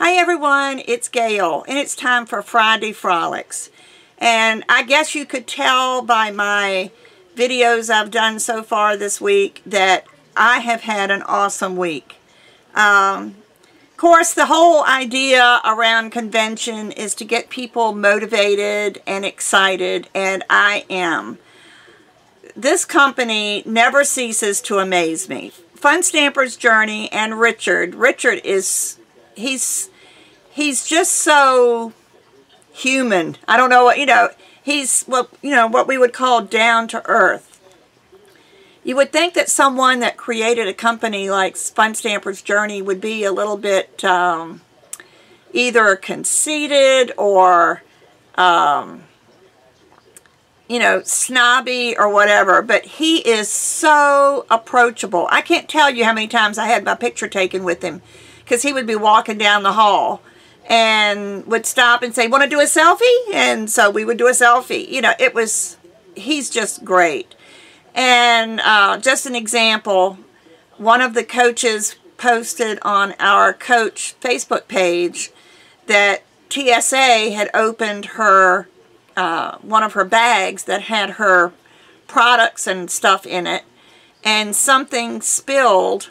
Hi everyone, it's Gayle and it's time for Friday Frolics. And I guess you could tell by my videos I've done so far this week that I have had an awesome week. Um, of course, the whole idea around convention is to get people motivated and excited, and I am. This company never ceases to amaze me. Fun Stampers Journey and Richard. Richard is, he's, he's just so human. I don't know what, you know, he's what, you know, what we would call down to earth. You would think that someone that created a company like Fun Stampers Journey would be a little bit um, either conceited or, um, you know, snobby or whatever. But he is so approachable. I can't tell you how many times I had my picture taken with him because he would be walking down the hall and would stop and say, want to do a selfie? And so we would do a selfie. You know, it was, he's just great. And uh, just an example, one of the coaches posted on our coach Facebook page that TSA had opened her, uh, one of her bags that had her products and stuff in it, and something spilled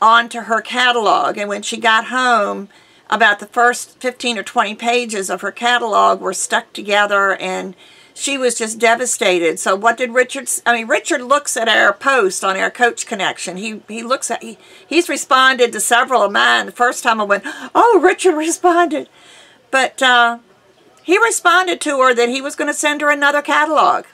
onto her catalog. And when she got home, about the first 15 or 20 pages of her catalog were stuck together and she was just devastated. So what did Richard, I mean, Richard looks at our post on our Coach Connection. He he looks at, he, he's responded to several of mine. The first time I went, oh, Richard responded. But uh, he responded to her that he was going to send her another catalog.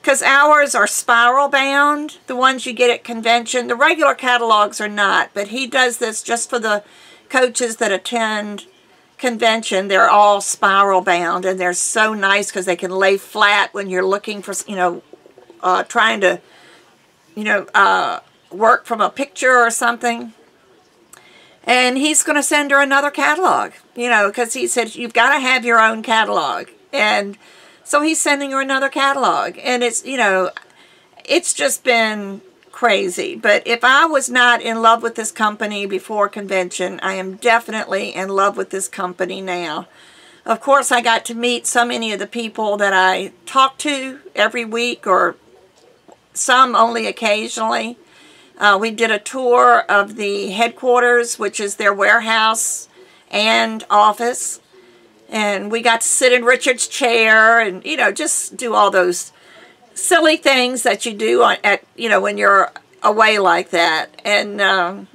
Because ours are spiral bound, the ones you get at convention. The regular catalogs are not, but he does this just for the coaches that attend convention, they're all spiral bound and they're so nice because they can lay flat when you're looking for, you know, uh, trying to, you know, uh, work from a picture or something. And he's going to send her another catalog, you know, because he said, you've got to have your own catalog. And so he's sending her another catalog. And it's, you know, it's just been crazy. But if I was not in love with this company before convention, I am definitely in love with this company now. Of course, I got to meet so many of the people that I talk to every week or some only occasionally. Uh, we did a tour of the headquarters, which is their warehouse and office. And we got to sit in Richard's chair and, you know, just do all those silly things that you do on, at you know when you're away like that. And um,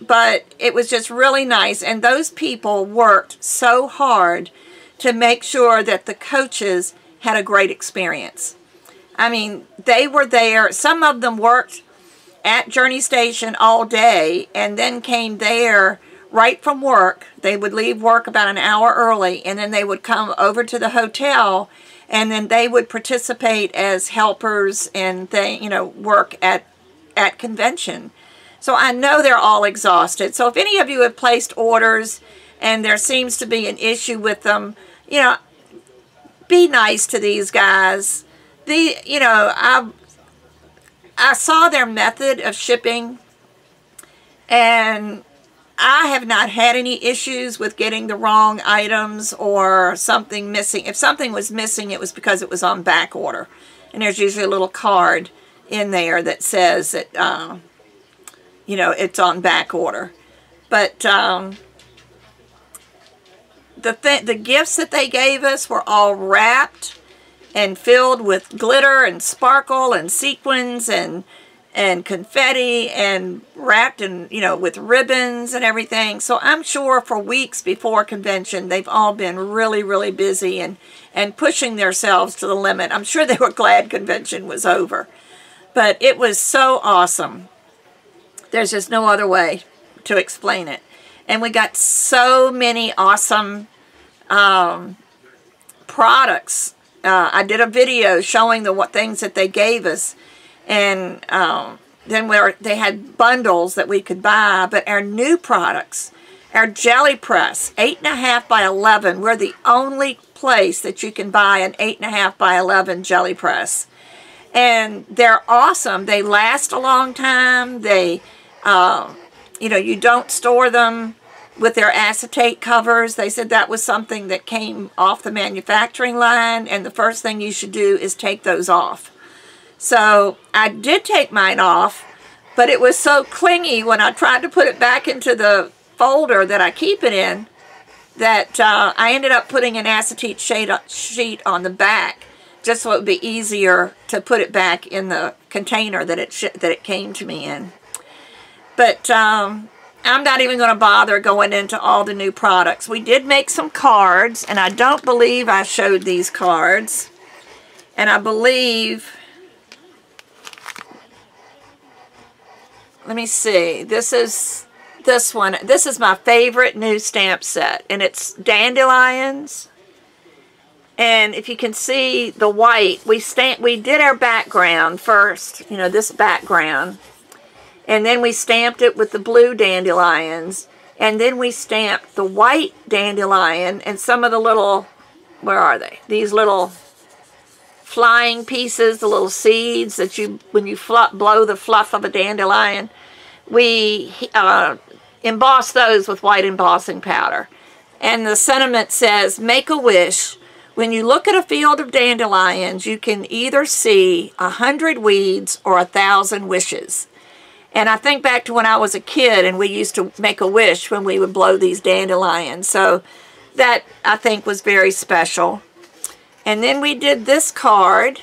but it was just really nice. And those people worked so hard to make sure that the coaches had a great experience. I mean they were there. Some of them worked at Journey Station all day and then came there right from work. They would leave work about an hour early and then they would come over to the hotel and then they would participate as helpers and they, you know, work at, at convention. So I know they're all exhausted. So if any of you have placed orders and there seems to be an issue with them, you know, be nice to these guys. The, you know, I, I saw their method of shipping and I have not had any issues with getting the wrong items or something missing. If something was missing, it was because it was on back order. And there's usually a little card in there that says that, uh, you know, it's on back order. But um, the, th the gifts that they gave us were all wrapped and filled with glitter and sparkle and sequins and and confetti and wrapped in, you know, with ribbons and everything. So I'm sure for weeks before convention, they've all been really, really busy and, and pushing themselves to the limit. I'm sure they were glad convention was over. But it was so awesome. There's just no other way to explain it. And we got so many awesome um, products. Uh, I did a video showing the what things that they gave us and um, then where they had bundles that we could buy, but our new products, our Jelly Press, 8.5 by 11, we're the only place that you can buy an 8.5 by 11 Jelly Press. And they're awesome. They last a long time. They, uh, you know, you don't store them with their acetate covers. They said that was something that came off the manufacturing line and the first thing you should do is take those off. So I did take mine off, but it was so clingy when I tried to put it back into the folder that I keep it in that uh, I ended up putting an acetate sheet on the back just so it would be easier to put it back in the container that it that it came to me in. But um, I'm not even going to bother going into all the new products. We did make some cards, and I don't believe I showed these cards. And I believe let me see. This is this one. This is my favorite new stamp set. And it's dandelions. And if you can see the white, we stamp we did our background first, you know, this background. And then we stamped it with the blue dandelions. And then we stamped the white dandelion and some of the little, where are they? These little flying pieces, the little seeds that you, when you blow the fluff of a dandelion, we uh, emboss those with white embossing powder. And the sentiment says, make a wish. When you look at a field of dandelions, you can either see a hundred weeds or a thousand wishes. And I think back to when I was a kid and we used to make a wish when we would blow these dandelions. So that I think was very special. And then we did this card.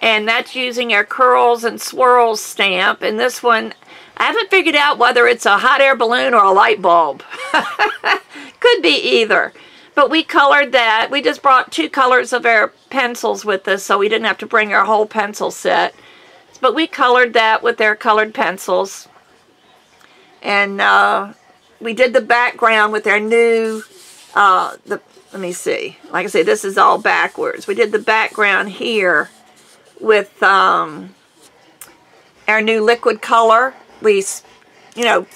And that's using our curls and swirls stamp. And this one, I haven't figured out whether it's a hot air balloon or a light bulb. Could be either. But we colored that. We just brought two colors of our pencils with us so we didn't have to bring our whole pencil set. But we colored that with their colored pencils. And uh, we did the background with our new, uh, the let me see. Like I say, this is all backwards. We did the background here with um, our new liquid color. We, you know,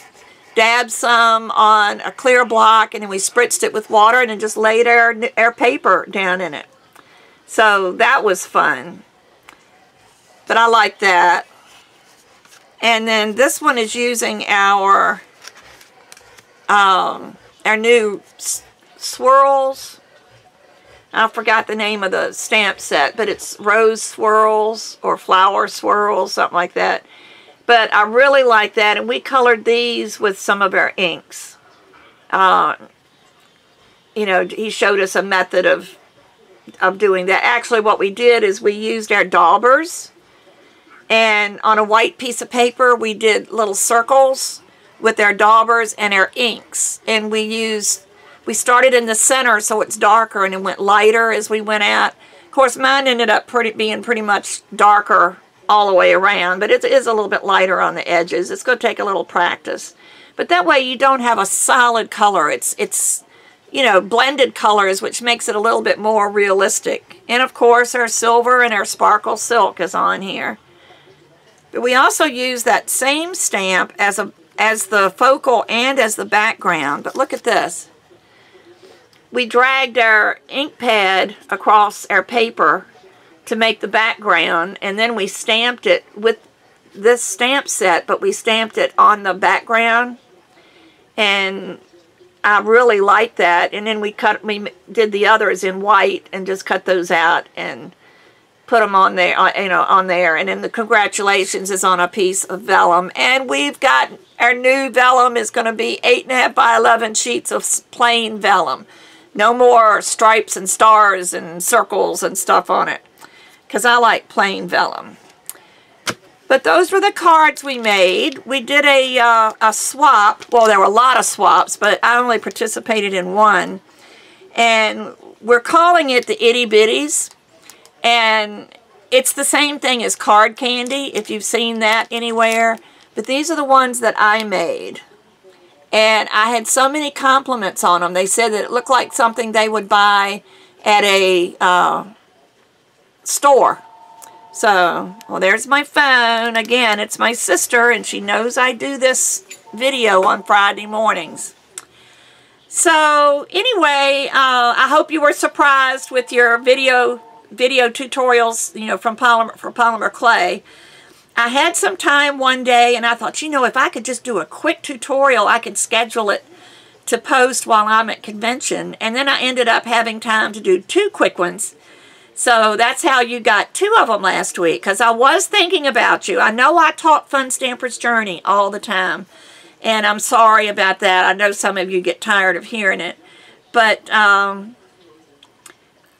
dabbed some on a clear block and then we spritzed it with water and then just laid our, our paper down in it. So that was fun. But I like that. And then this one is using our um, our new swirls. I forgot the name of the stamp set, but it's rose swirls or flower swirls, something like that. But I really like that, and we colored these with some of our inks. Uh, you know, he showed us a method of of doing that. Actually, what we did is we used our daubers, and on a white piece of paper, we did little circles with our daubers and our inks, and we used we started in the center so it's darker and it went lighter as we went out. Of course, mine ended up pretty being pretty much darker all the way around, but it is a little bit lighter on the edges. It's going to take a little practice. But that way you don't have a solid color. It's, it's you know, blended colors, which makes it a little bit more realistic. And of course, our silver and our sparkle silk is on here. But we also use that same stamp as a as the focal and as the background. But look at this we dragged our ink pad across our paper to make the background and then we stamped it with this stamp set but we stamped it on the background and I really like that. And then we cut we did the others in white and just cut those out and put them on there uh, you know on there. And then the congratulations is on a piece of vellum. And we've got our new vellum is going to be eight and a half by 11 sheets of plain vellum no more stripes and stars and circles and stuff on it. Because I like plain vellum. But those were the cards we made. We did a, uh, a swap. Well, there were a lot of swaps, but I only participated in one. And we're calling it the Itty Bitties. And it's the same thing as card candy, if you've seen that anywhere. But these are the ones that I made. And I had so many compliments on them. They said that it looked like something they would buy at a uh, store. So, well, there's my phone. Again, it's my sister, and she knows I do this video on Friday mornings. So, anyway, uh, I hope you were surprised with your video video tutorials, you know, from polymer, for polymer clay. I had some time one day and I thought, you know, if I could just do a quick tutorial, I could schedule it to post while I'm at convention. And then I ended up having time to do two quick ones. So that's how you got two of them last week because I was thinking about you. I know I talk Fun Stampers Journey all the time. And I'm sorry about that. I know some of you get tired of hearing it. But um,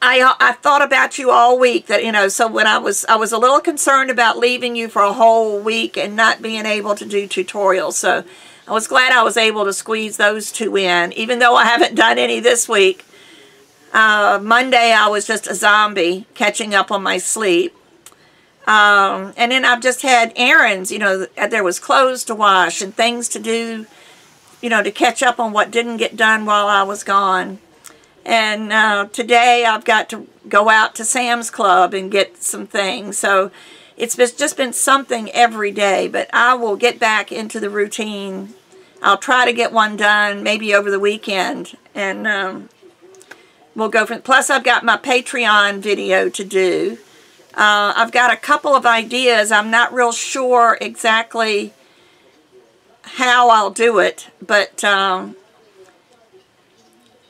I, I thought about you all week that, you know, so when I was, I was a little concerned about leaving you for a whole week and not being able to do tutorials. So I was glad I was able to squeeze those two in, even though I haven't done any this week. Uh, Monday I was just a zombie catching up on my sleep. Um, and then I've just had errands, you know, there was clothes to wash and things to do, you know, to catch up on what didn't get done while I was gone. And uh, today I've got to go out to Sam's Club and get some things. So it's just been something every day, but I will get back into the routine. I'll try to get one done maybe over the weekend. And um, we'll go from, plus I've got my Patreon video to do. Uh, I've got a couple of ideas. I'm not real sure exactly how I'll do it, but um,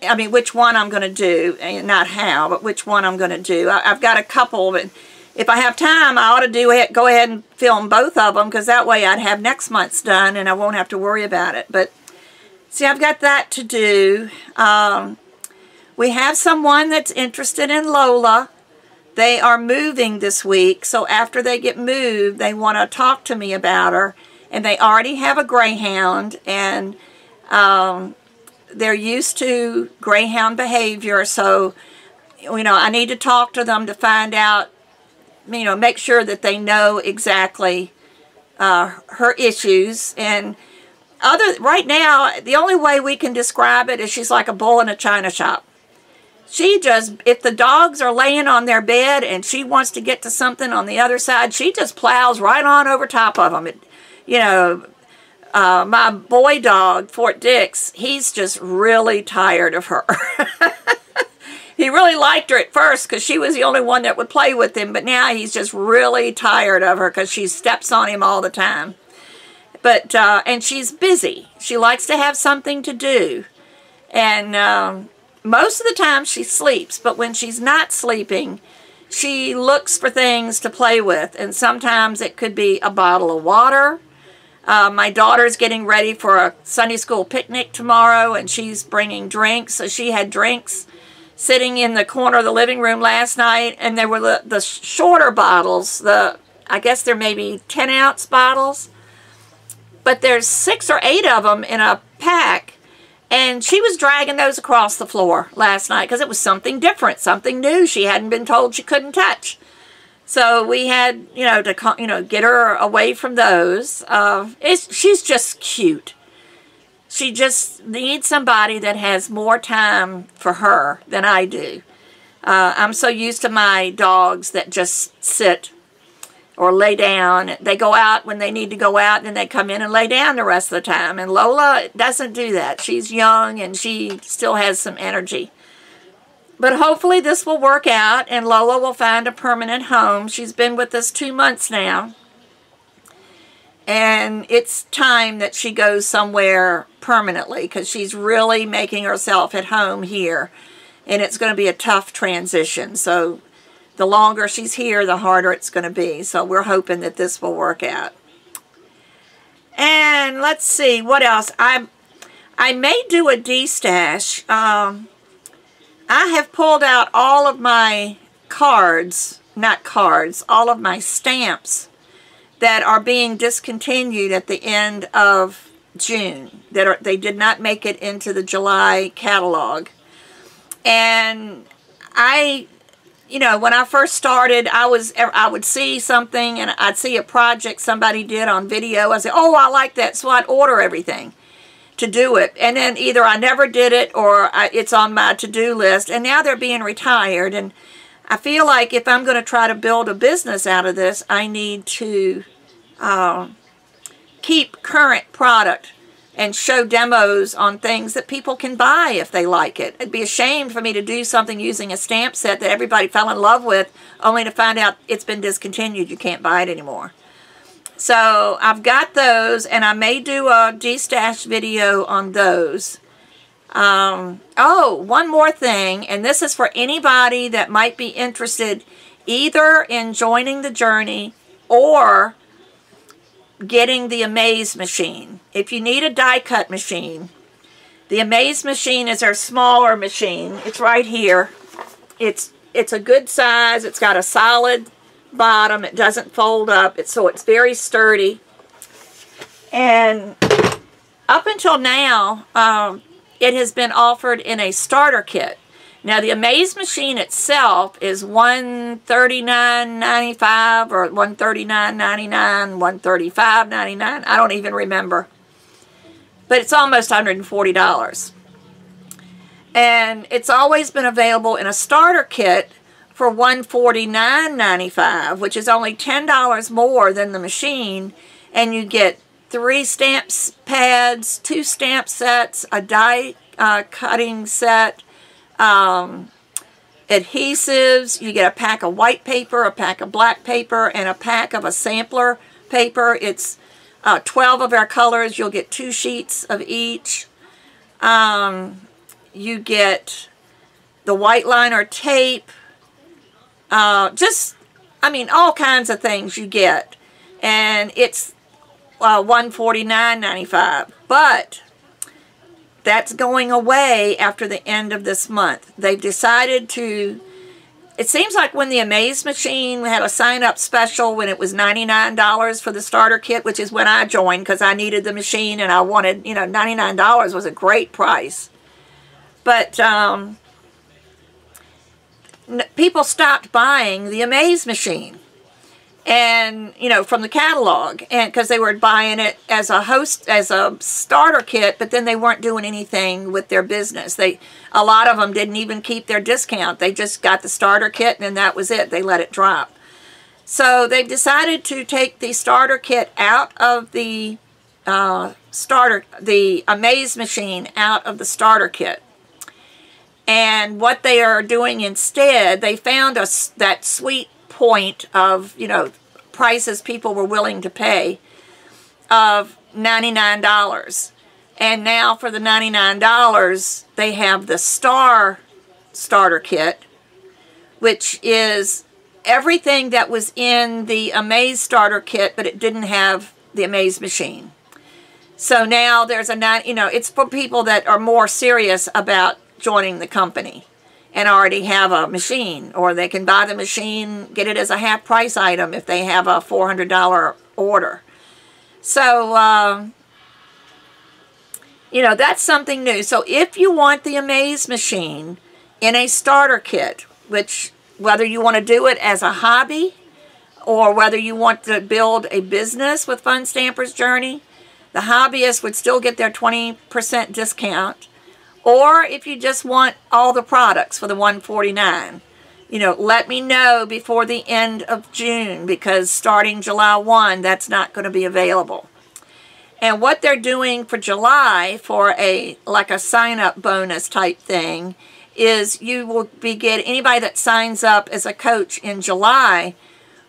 I mean, which one I'm going to do, and not how, but which one I'm going to do. I, have got a couple, but if I have time, I ought to do it, go ahead and film both of them, because that way I'd have next month's done, and I won't have to worry about it. But, see, I've got that to do. Um, we have someone that's interested in Lola. They are moving this week, so after they get moved, they want to talk to me about her. And they already have a Greyhound, and um, they're used to greyhound behavior, so, you know, I need to talk to them to find out, you know, make sure that they know exactly uh, her issues. And other right now, the only way we can describe it is she's like a bull in a china shop. She just, if the dogs are laying on their bed and she wants to get to something on the other side, she just plows right on over top of them. It, you know, uh, my boy dog, Fort Dix, he's just really tired of her. he really liked her at first because she was the only one that would play with him, but now he's just really tired of her because she steps on him all the time. But, uh, and she's busy. She likes to have something to do. And um, most of the time she sleeps, but when she's not sleeping, she looks for things to play with. And sometimes it could be a bottle of water, uh, my daughter's getting ready for a Sunday school picnic tomorrow, and she's bringing drinks. So she had drinks sitting in the corner of the living room last night, and there were the, the shorter bottles. The I guess they're maybe 10 ounce bottles, but there's six or eight of them in a pack. And she was dragging those across the floor last night because it was something different, something new she hadn't been told she couldn't touch. So we had, you know, to you know get her away from those. Uh, it's, she's just cute. She just needs somebody that has more time for her than I do. Uh, I'm so used to my dogs that just sit or lay down. They go out when they need to go out, and then they come in and lay down the rest of the time. And Lola doesn't do that. She's young, and she still has some energy. But hopefully this will work out and Lola will find a permanent home. She's been with us two months now. And it's time that she goes somewhere permanently because she's really making herself at home here. And it's going to be a tough transition. So the longer she's here, the harder it's going to be. So we're hoping that this will work out. And let's see, what else? I I may do a D-stash. Um, I have pulled out all of my cards, not cards, all of my stamps that are being discontinued at the end of June. That are, They did not make it into the July catalog. And I, you know, when I first started, I was I would see something and I'd see a project somebody did on video. I'd say, oh, I like that. So I'd order everything to do it. And then either I never did it or I, it's on my to-do list. And now they're being retired. And I feel like if I'm going to try to build a business out of this, I need to uh, keep current product and show demos on things that people can buy if they like it. It'd be a shame for me to do something using a stamp set that everybody fell in love with only to find out it's been discontinued. You can't buy it anymore. So I've got those, and I may do a D-Stash video on those. Um, oh, one more thing, and this is for anybody that might be interested either in joining the journey or getting the Amaze machine. If you need a die cut machine, the Amaze machine is our smaller machine. It's right here. It's it's a good size. It's got a solid bottom. It doesn't fold up. It's, so it's very sturdy. And up until now, um, it has been offered in a starter kit. Now the Amaze machine itself is $139.95 or $139.99, $135.99. I don't even remember. But it's almost $140. And it's always been available in a starter kit for $149.95, which is only $10 more than the machine, and you get three stamps pads, two stamp sets, a die uh, cutting set, um, adhesives, you get a pack of white paper, a pack of black paper, and a pack of a sampler paper. It's uh, 12 of our colors. You'll get two sheets of each. Um, you get the white liner tape, uh, just, I mean, all kinds of things you get. And it's uh, $149.95. But that's going away after the end of this month. They've decided to, it seems like when the Amaze machine had a sign-up special when it was $99 for the starter kit, which is when I joined because I needed the machine and I wanted, you know, $99 was a great price. But um, people stopped buying the Amaze machine and you know from the catalog and because they were buying it as a host as a starter kit but then they weren't doing anything with their business. They a lot of them didn't even keep their discount. They just got the starter kit and that was it. They let it drop. So they've decided to take the starter kit out of the uh, starter the amaze machine out of the starter kit and what they are doing instead, they found us that sweet point of, you know, prices people were willing to pay of $99. And now for the $99, they have the Star starter kit, which is everything that was in the Amaze starter kit, but it didn't have the Amaze machine. So now there's a, you know, it's for people that are more serious about joining the company and already have a machine or they can buy the machine get it as a half price item if they have a $400 order. So um, you know that's something new. So if you want the amaze machine in a starter kit which whether you want to do it as a hobby or whether you want to build a business with Fun Stampers Journey the hobbyist would still get their 20% discount or if you just want all the products for the 149 you know, let me know before the end of June because starting July 1, that's not going to be available. And what they're doing for July for a like a sign-up bonus type thing is you will be getting, anybody that signs up as a coach in July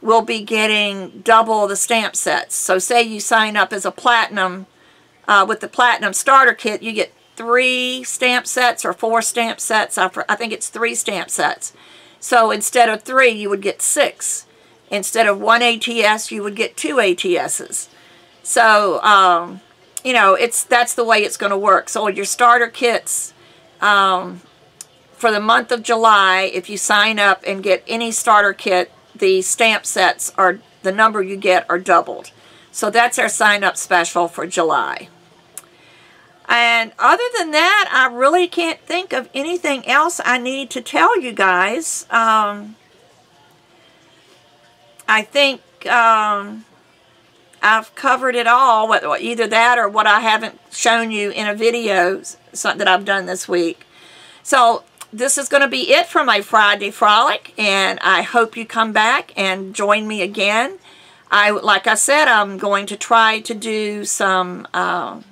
will be getting double the stamp sets. So say you sign up as a platinum uh, with the platinum starter kit, you get three stamp sets or four stamp sets. I, I think it's three stamp sets. So instead of three, you would get six. Instead of one ATS, you would get two ATSs. So, um, you know, it's that's the way it's going to work. So your starter kits um, for the month of July, if you sign up and get any starter kit, the stamp sets are the number you get are doubled. So that's our sign up special for July. And other than that, I really can't think of anything else I need to tell you guys. Um, I think um, I've covered it all, either that or what I haven't shown you in a video that I've done this week. So this is going to be it for my Friday Frolic, and I hope you come back and join me again. I, like I said, I'm going to try to do some... Uh,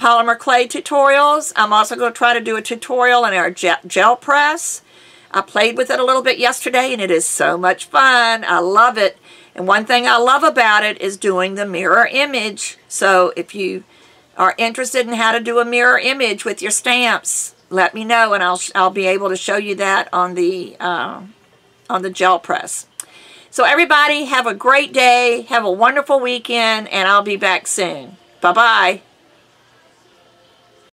polymer clay tutorials. I'm also going to try to do a tutorial in our gel press. I played with it a little bit yesterday and it is so much fun. I love it. And one thing I love about it is doing the mirror image. So if you are interested in how to do a mirror image with your stamps, let me know and I'll, I'll be able to show you that on the, uh, on the gel press. So everybody have a great day, have a wonderful weekend, and I'll be back soon. Bye-bye.